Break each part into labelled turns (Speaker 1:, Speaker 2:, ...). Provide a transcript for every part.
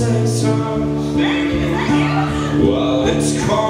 Speaker 1: say while it's cold.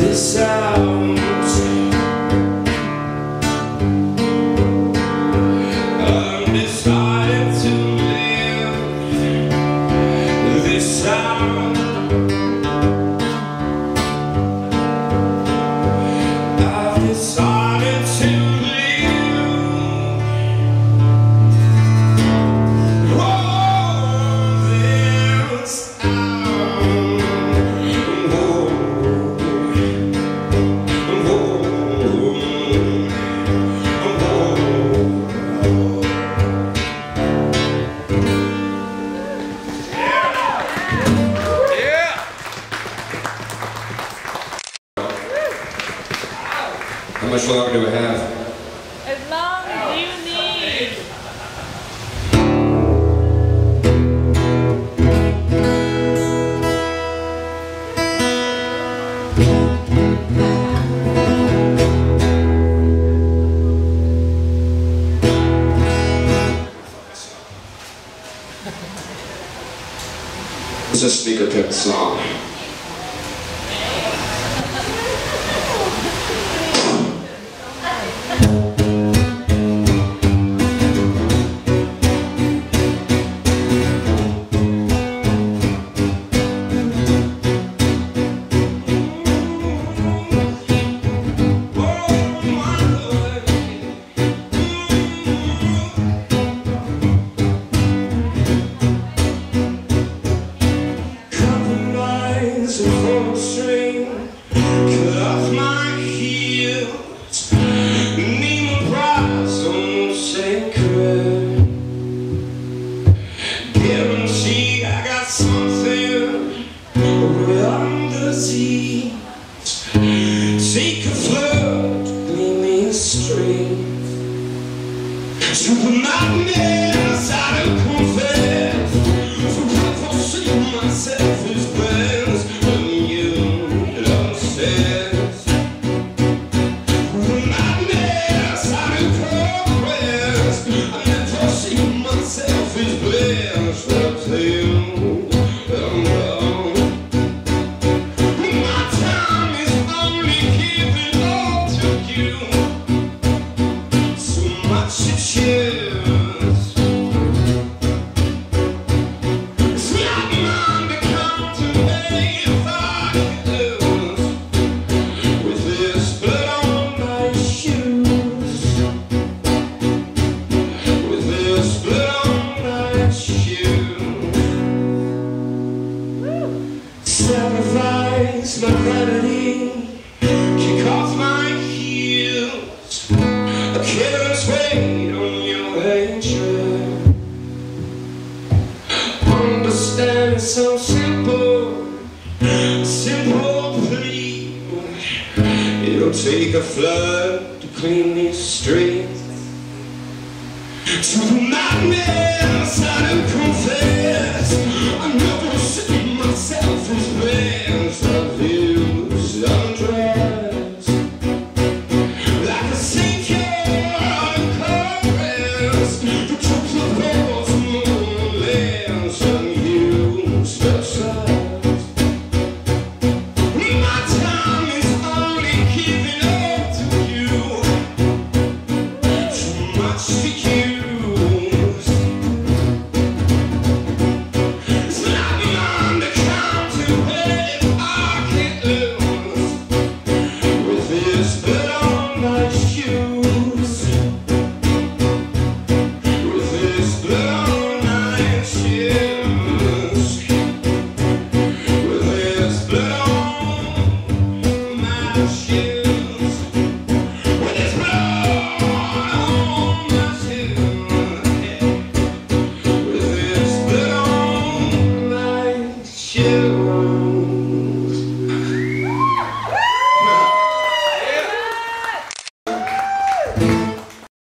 Speaker 1: this out.
Speaker 2: much longer do we have?
Speaker 3: As long as you need.
Speaker 2: it's a speaker picked song.
Speaker 1: You. My heels. A weight on your so simple, simple plea. It'll take a flood to clean these streets. To the madness I do confess I never see myself